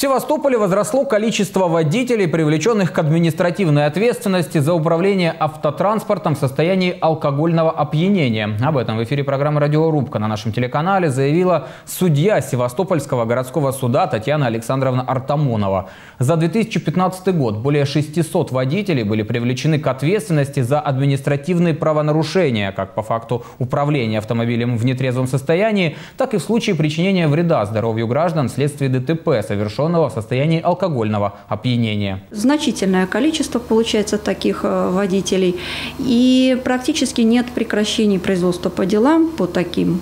В Севастополе возросло количество водителей, привлеченных к административной ответственности за управление автотранспортом в состоянии алкогольного опьянения. Об этом в эфире программы «Радиорубка» на нашем телеканале заявила судья Севастопольского городского суда Татьяна Александровна Артамонова. За 2015 год более 600 водителей были привлечены к ответственности за административные правонарушения, как по факту управления автомобилем в нетрезвом состоянии, так и в случае причинения вреда здоровью граждан вследствие ДТП, совершенного в состоянии алкогольного опьянения. Значительное количество получается таких э, водителей. И практически нет прекращений производства по делам по таким.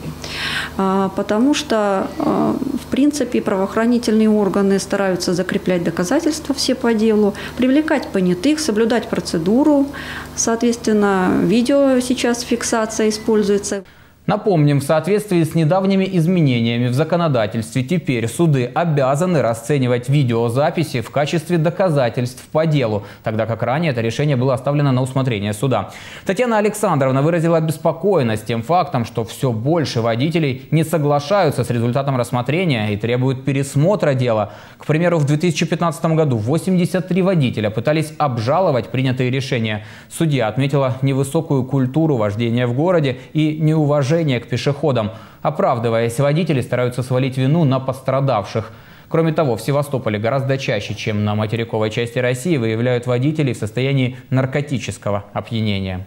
А, потому что, э, в принципе, правоохранительные органы стараются закреплять доказательства все по делу, привлекать понятых, соблюдать процедуру. Соответственно, видео сейчас фиксация используется. Напомним, в соответствии с недавними изменениями в законодательстве теперь суды обязаны расценивать видеозаписи в качестве доказательств по делу, тогда как ранее это решение было оставлено на усмотрение суда. Татьяна Александровна выразила обеспокоенность тем фактом, что все больше водителей не соглашаются с результатом рассмотрения и требуют пересмотра дела. К примеру, в 2015 году 83 водителя пытались обжаловать принятые решения. Судья отметила невысокую культуру вождения в городе и неуважение отношение к пешеходам. Оправдываясь, водители стараются свалить вину на пострадавших. Кроме того, в Севастополе гораздо чаще, чем на материковой части России, выявляют водителей в состоянии наркотического опьянения.